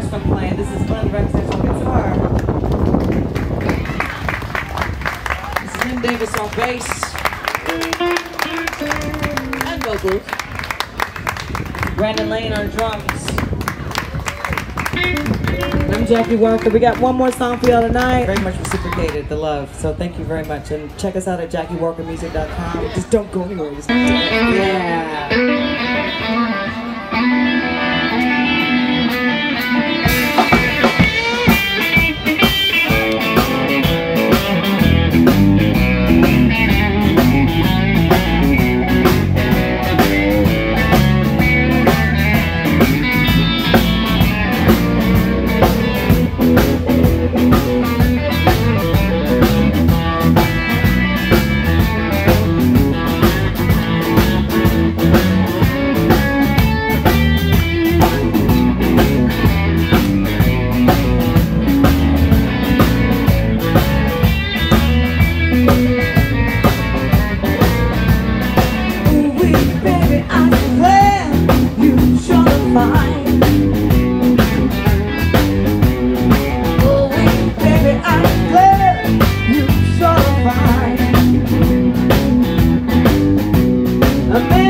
much fun playing. This is Glenn Rexers on guitar. This is Nim Davis on bass. And vocals. Brandon Lane on drums. I'm Jacqui Walker. We got one more song for y'all tonight. Very much reciprocated the love. So thank you very much. And check us out at JacquiWalkerMusic.com. Just don't go anywhere. Just yeah. Amen.